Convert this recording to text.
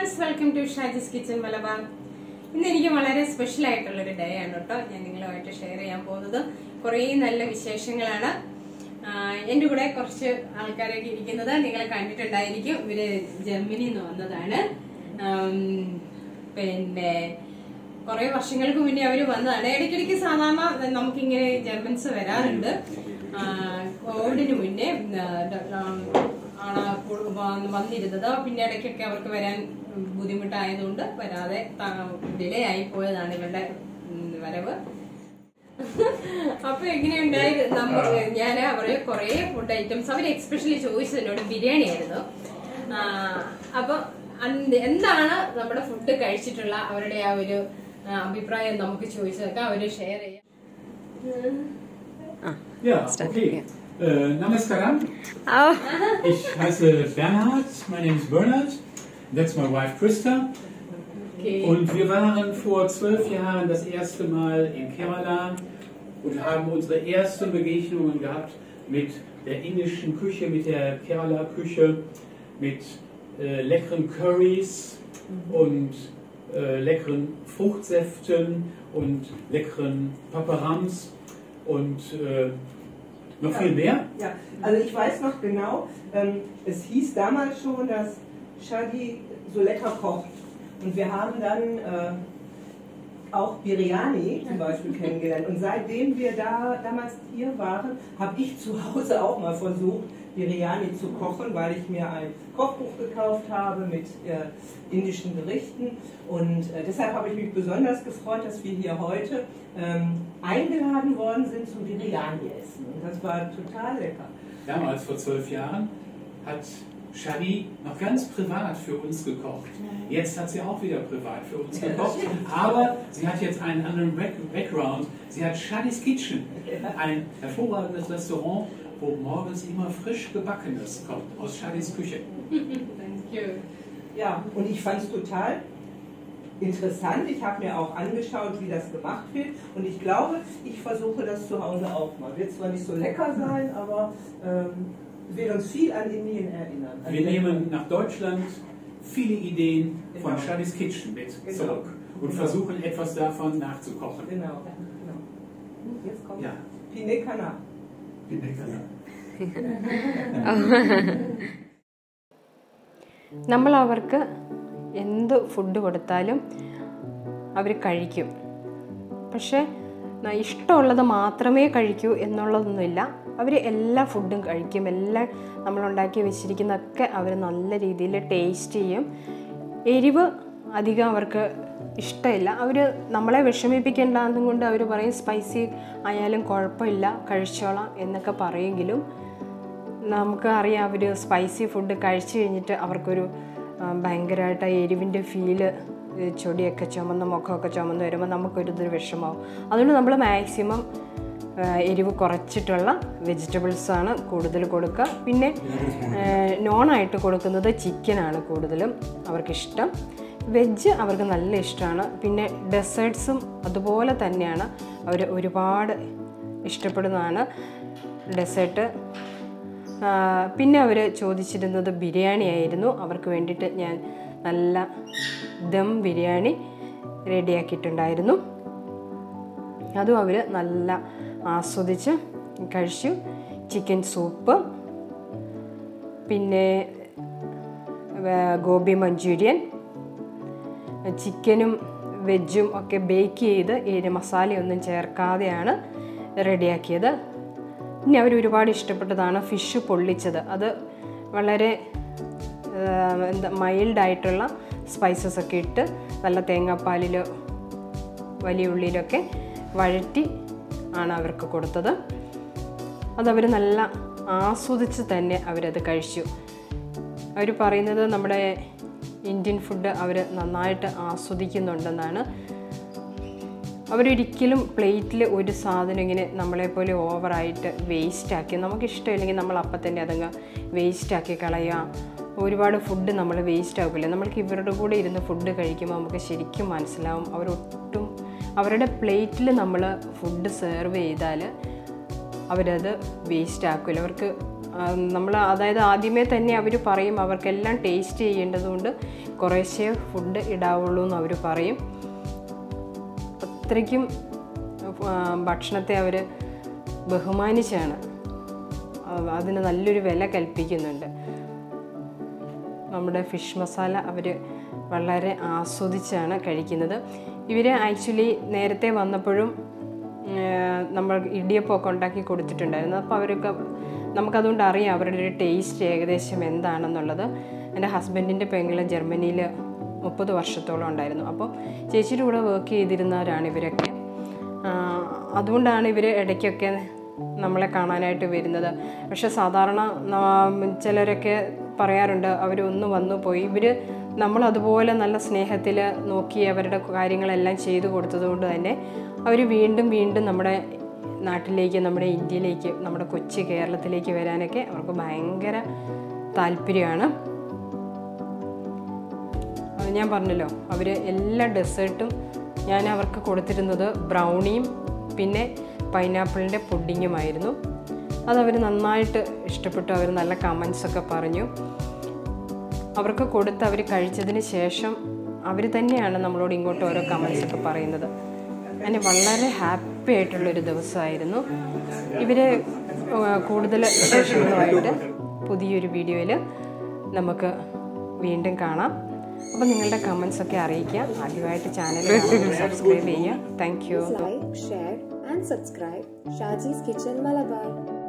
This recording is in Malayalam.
Friends welcome to Shaji's kitchen Malabar ഇന്ന് എനിക്ക് വളരെ സ്പെഷ്യൽ ആയിട്ടുള്ള ഒരു ഡേ ആണ് കേട്ടോ. ഞാൻ നിങ്ങളുമായിട്ട് ഷെയർ ചെയ്യാൻ പോകുന്നത്. കുറേ നല്ല വിശേഷങ്ങളാണ്. എന്റെ കൂടെ കുറച്ച് ആൾക്കാരൊക്കെ ഇരിക്കുന്നത് നിങ്ങളെ കണ്ടിട്ടുണ്ടായിരിക്കും. ഇവർ ജർമ്മനിയിൽ നിന്ന് വന്നതാണ്. പിന്നെ കുറെ വർഷങ്ങൾക്ക് മുന്നേ അവർ വന്നതാണ്. ഇടയ്ക്കിടയ്ക്ക് സാധാരണ നമുക്കിങ്ങനെ ജർമ്മൻസ് വരാറുണ്ട്. കോവിഡിന് മുന്നേ വന്നിരുന്നത്. പിന്നെ ഇടയ്ക്കൊക്കെ അവർക്ക് വരാൻ ബുദ്ധിമുട്ടായതുകൊണ്ട് വരാതെ ഡിലേ ആയി പോയതാണ് ഇവരുടെ വരവ്. അപ്പൊ എങ്ങനെയുണ്ടായി നമ്മൾ ഞാൻ അവരെ കുറെ ഫുഡ് ഐറ്റംസ് അവർ എക്സ്പെഷ്യലി ചോദിച്ചത് എന്നോട് ബിരിയാണി ആയിരുന്നു. അപ്പൊ എന്താണ് നമ്മുടെ ഫുഡ് കഴിച്ചിട്ടുള്ള അവരുടെ ആ ഒരു അഭിപ്രായം നമുക്ക് ചോദിച്ചതൊക്കെ അവർ ഷെയർ ചെയ്യാം. Äh, Namaskaram. Ich heiße Bernhard, mein Name ist Bernhard. That's my wife Krista. Okay. Und wir waren vor zwölf Jahren das erste Mal in Kerala und haben unsere ersten Begegnungen gehabt mit der indischen Küche, mit der Kerala-Küche, mit äh, leckeren Curries und äh, leckeren Fruchtsäften und leckeren Paparams und äh, noch viel mehr. Ja, also ich weiß noch genau, ähm, es hieß damals schon, dass Shadi so lecker kocht. Und wir haben dann äh, auch Biryani zum Beispiel kennengelernt. Und seitdem wir da damals hier waren, habe ich zu Hause auch mal versucht, Biryani zu kochen, weil ich mir ein Kochbuch gekauft habe mit äh, indischen Gerichten. Und äh, deshalb habe ich mich besonders gefreut, dass wir hier heute ähm, eingeladen worden sind zum Biryani essen. Und das war total lecker. Damals, vor zwölf Jahren, hat Shadi noch ganz privat für uns gekocht. Jetzt hat sie auch wieder privat für uns gekocht. Aber sie hat jetzt einen anderen Back- Background. Sie hat Shadi's Kitchen, ein hervorragendes Restaurant, wo morgens immer frisch Gebackenes kommt aus Shadi's Küche. Thank you. Ja, und ich fand es total interessant. Ich habe mir auch angeschaut, wie das gemacht wird. Und ich glaube, ich versuche das zu Hause auch mal. Wird zwar nicht so lecker sein, aber ähm, uns viel an Indien erinnern. An Wir nehmen nach Deutschland viele Ideen von Genau. Shadi's Kitchen mit Genau. zurück und Genau. versuchen etwas davon nachzukochen. Genau, genau. Jetzt kommt Ja. Pine. നമ്മൾ അവർക്ക് എന്ത് ഫുഡ് കൊടുത്താലും അവർ കഴിക്കും പക്ഷേ ഇഷ്ടമുള്ളത് മാത്രമേ കഴിക്കൂ എന്നുള്ളതൊന്നുമില്ല അവർ എല്ലാ ഫുഡും കഴിക്കും. എല്ലാം നമ്മളുണ്ടാക്കി വെച്ചിരിക്കുന്നതൊക്കെ അവർ നല്ല രീതിയിൽ ടേസ്റ്റ് ചെയ്യും. എരിവ് അധികം അവർക്ക് ഇഷ്ടമില്ല. അവർ നമ്മളെ വിഷമിപ്പിക്കേണ്ട എന്നും കൊണ്ട് അവർ പറയും സ്പൈസി ആയാലും കുഴപ്പമില്ല കഴിച്ചോളാം എന്നൊക്കെ പറയുമെങ്കിലും നമുക്ക് അറിയാം അവർ സ്പൈസി ഫുഡ് കഴിച്ചു കഴിഞ്ഞിട്ട് അവർക്കൊരു ഭയങ്കരമായിട്ട് ആ എരിവിന്റെ ഫീൽ ചൊടിയൊക്കെ ചുമന്ന് മുഖമൊക്കെ ചുമന്ന് വരുമ്പോൾ നമുക്കൊരു ഇതൊരു വിഷമാവും അതുകൊണ്ട് നമ്മൾ മാക്സിമം എരിവ് കുറച്ചിട്ടുള്ള വെജിറ്റബിൾസാണ് കൂടുതൽ കൊടുക്കുക. പിന്നെ നോണായിട്ട് കൊടുക്കുന്നത് ചിക്കനാണ് കൂടുതലും അവർക്കിഷ്ടം. വെജ് അവർക്ക് നല്ല ഇഷ്ടമാണ്. പിന്നെ ഡെസേർട്ട്സും അതുപോലെ തന്നെയാണ് അവർ ഒരുപാട് ഇഷ്ടപ്പെടുന്നതാണ് ഡെസേർട്ട് പിന്നെ അവർ ചോദിച്ചിരുന്നത് ബിരിയാണി ആയിരുന്നു. അവർക്ക് വേണ്ടിയിട്ട് ഞാൻ നല്ല ദം ബിരിയാണി റെഡിയാക്കിയിട്ടുണ്ടായിരുന്നു അതും അവർ നല്ല ആസ്വദിച്ച് കഴിച്ചു. ചിക്കൻ സൂപ്പ് പിന്നെ ഗോബി മഞ്ചൂരിയൻ. ചിക്കനും വെജും ഒക്കെ ബേക്ക് ചെയ്ത് ഏരി മസാലയൊന്നും ചേർക്കാതെയാണ് റെഡിയാക്കിയത്. പിന്നെ അവർ ഒരുപാട് ഇഷ്ടപ്പെട്ടതാണ് ഫിഷ് പൊള്ളിച്ചത്. അത് വളരെ എന്താ മൈൽഡായിട്ടുള്ള സ്പൈസസ് ഒക്കെ ഇട്ട് നല്ല തേങ്ങാപ്പാലിലോ വലിയ ഉള്ളിയിലൊക്കെ വഴറ്റി ആണ് അവർക്ക് കൊടുത്തത്. അതവർ നല്ല ആസ്വദിച്ച് തന്നെ അവരത് കഴിച്ചു. അവർ പറയുന്നത് നമ്മുടെ ഇന്ത്യൻ ഫുഡ് അവർ നന്നായിട്ട് ആസ്വദിക്കുന്നുണ്ടെന്നാണ്. അവരൊരിക്കലും പ്ലേറ്റിൽ ഒരു സാധനം ഇങ്ങനെ നമ്മളെപ്പോലെ ഓവറായിട്ട് വേസ്റ്റാക്കി ആക്കി നമുക്ക് ഇഷ്ടമില്ലെങ്കിൽ നമ്മൾ അപ്പം തന്നെ അതങ്ങ് വേസ്റ്റാക്കി കളയുക ഒരുപാട് ഫുഡ് നമ്മൾ വേസ്റ്റ് ആക്കില്ല നമ്മൾക്ക് ഇവരുടെ കൂടെ ഇരുന്ന് ഫുഡ് കഴിക്കുമ്പോൾ നമുക്ക് ശരിക്കും മനസ്സിലാവും. അവരൊട്ടും അവരുടെ പ്ലേറ്റിൽ നമ്മൾ ഫുഡ് സെർവ് ചെയ്താൽ അവരത് വേസ്റ്റ് ആക്കില്ല അവർക്ക് നമ്മൾ അതായത് ആദ്യമേ തന്നെ അവർ പറയും അവർക്കെല്ലാം ടേസ്റ്റ് ചെയ്യേണ്ടതുകൊണ്ട് കുറേശ്ശേ ഫുഡ് ഇടാവുള്ളൂ എന്ന് അവർ പറയും. അത്രയ്ക്കും ഭക്ഷണത്തെ അവർ ബഹുമാനിച്ചാണ്. അതിന് നല്ലൊരു വില കൽപ്പിക്കുന്നുണ്ട്. നമ്മുടെ ഫിഷ് മസാല അവർ വളരെ ആസ്വദിച്ചാണ് കഴിക്കുന്നത്. ഇവർ ആക്ച്വലി നേരത്തെ വന്നപ്പോഴും നമ്മൾ ഇടിയപ്പമൊക്കെ ഉണ്ടാക്കി കൊടുത്തിട്ടുണ്ടായിരുന്നു. അപ്പോൾ അവരൊക്കെ നമുക്കതുകൊണ്ട് അറിയാം അവരുടെ ഒരു ടേസ്റ്റ് ഏകദേശം എന്താണെന്നുള്ളത്. എന്റെ ഹസ്ബൻഡിന്റെ പെങ്ങൾ ജർമ്മനിയിൽ മുപ്പത് വർഷത്തോളം ഉണ്ടായിരുന്നു. അപ്പോൾ ചേച്ചിയുടെ കൂടെ വർക്ക് ചെയ്തിരുന്നവരാണ് ഇവരൊക്കെ. അതുകൊണ്ടാണ് ഇവർ ഇടയ്ക്കൊക്കെ നമ്മളെ കാണാനായിട്ട് വരുന്നത്. പക്ഷേ സാധാരണ ചിലരൊക്കെ പറയാറുണ്ട്. അവരൊന്ന് വന്നു പോയി. ഇവർ നമ്മൾ അതുപോലെ നല്ല സ്നേഹത്തിൽ നോക്കി അവരുടെ കാര്യങ്ങളെല്ലാം ചെയ്തു കൊടുത്തതുകൊണ്ട് തന്നെ അവർ വീണ്ടും വീണ്ടും നമ്മുടെ നാട്ടിലേക്ക് നമ്മുടെ ഇന്ത്യയിലേക്ക് നമ്മുടെ കൊച്ചു കേരളത്തിലേക്ക് വരാനൊക്കെ അവർക്ക് ഭയങ്കര താല്പര്യമാണ്. ഞാൻ പറഞ്ഞല്ലോ. അവർ എല്ലാ ഡെസേർട്ടും ഞാൻ അവർക്ക് കൊടുത്തിരുന്നത് ബ്രൗണിയും പിന്നെ പൈനാപ്പിളിന്റെ പുഡിങ്ങുമായിരുന്നു. അതവർ നന്നായിട്ട് ഇഷ്ടപ്പെട്ടു. അവർ നല്ല കമൻസൊക്കെ പറഞ്ഞു. അവർക്ക് കൊടുത്ത് അവർ കഴിച്ചതിന് ശേഷം അവർ തന്നെയാണ് നമ്മളോട് ഇങ്ങോട്ട് ഓരോ കമൻസൊക്കെ പറയുന്നത്. അങ്ങനെ വളരെ ഹാപ്പി ആയിട്ടുള്ളൊരു ദിവസമായിരുന്നു. ഇവരെ കൂടുതൽ വിശേഷങ്ങളുമായിട്ട് പുതിയൊരു വീഡിയോയിൽ നമുക്ക് വീണ്ടും കാണാം. അപ്പോൾ നിങ്ങളുടെ കമൻസ് ഒക്കെ അറിയിക്കുക. ആദ്യമായിട്ട് ചാനൽ സബ്സ്ക്രൈബ് ചെയ്യുക. Thank you share and subscribe Shaji's Kitchen Malabar.